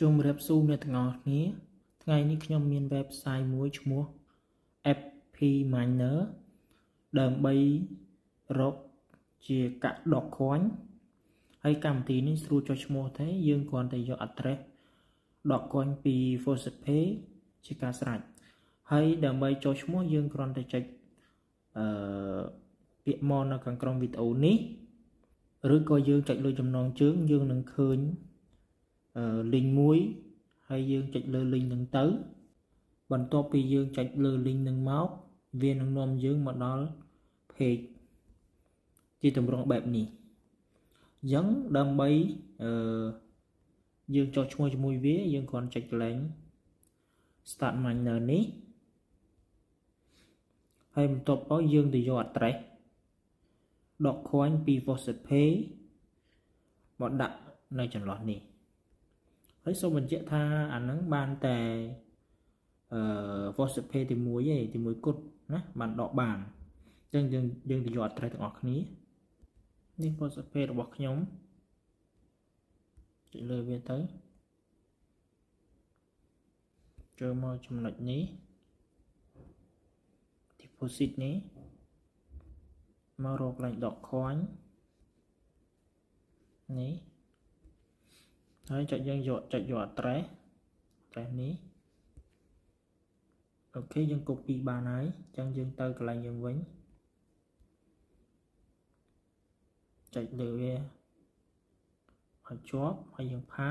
ជម្រាបសួរអ្នកទាំងអស់គ្នាថ្ងៃនេះខ្ញុំមាន website មួយឈ្មោះ FP Miner ដើម្បីរកជាកាក់ដក coin ហើយកម្មវិធីនេះស្រួលចុះឈ្មោះទេយើងគ្រាន់តែយក address ដក coin ពី Faucet Pay ជាការស្រេចហើយដើម្បីចុះឈ្មោះយើងគ្រាន់តែចុចអឺពាក្យមកនៅខាងក្រោមវីដេអូនេះឬក៏យើងចុចលើចំណងជើងយើងនឹងឃើញ លីងមួយហើយយើងចុចលើលីងនឹងទៅ បន្ទាប់ពីយើងចុចលើលីងនឹងមកវានឹងនាំយើងមកដល់ page ជាទម្រង់បែបនេះអញ្ចឹងដើម្បីអឺយើងចុះឈ្មោះជាមួយវា យើងគ្រាន់ចុចកន្លែង start miner នេះហើយបន្ទាប់មកយើងទៅយក address ដក coin ពី Faucet Pay មកដាក់នៅចន្លោះនេះ ហើយសូមបញ្ជាក់ថាអាហ្នឹងបានតែអឺ Faucet Pay ទី1ទេទី1គត់ណាបានដកបានអញ្ចឹងយើងយើងទៅយក address ទាំងអស់គ្នានេះ Faucet Pay របស់ខ្ញុំចុចលើវាទៅចូលមកចំណុចនេះ deposit នេះមករកកន្លែងដក coin នេះ ហើយចុចយើងយកចុចយក address address នេះអូខេយើង copy បានហើយអញ្ចឹងយើងទៅកន្លែងយើងវិញចុចលើវាឲ្យជាប់ហើយយើងផា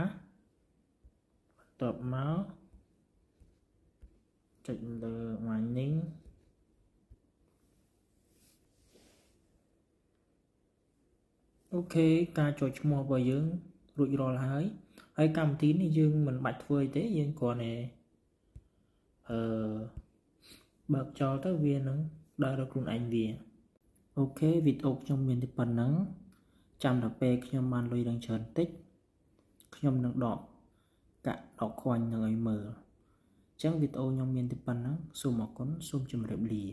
បន្ទាប់មកចុចលើ mining អូខេការចុចឈ្មោះរបស់យើង រួចរាល់ហើយហើយកម្មវិធីនេះយើងមិនបាច់ធ្វើអីទេយើងគ្រាន់តែអឺបើកចោលទៅវានឹងដើររកខ្លួនឯងវាអូខេវីដេអូខ្ញុំមានតែប៉ុណ្ណឹងចាំដល់ពេលខ្ញុំបានលុយឡើងច្រើនតិចខ្ញុំនឹងដកកាក់ដកខ្វាញ់នឹងឲ្យមើលអញ្ចឹងវីដេអូខ្ញុំមានតែប៉ុណ្ណឹងសូមអរគុណសូមជម្រាបលា